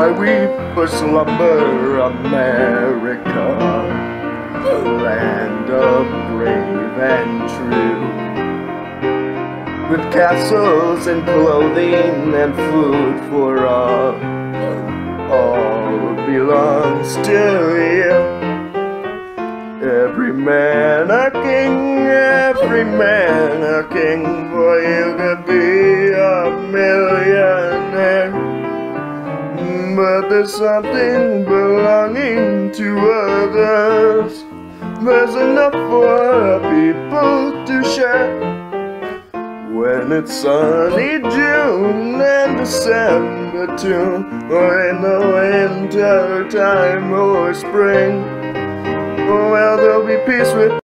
I weep for slumber, America, the land of brave and true. With castles and clothing and food for all, all belongs to you. Every man a king, every man a king, for you there's something belonging to others. There's enough for people to share. When it's sunny June and December too, or in the winter time or spring. Well, there'll be peace with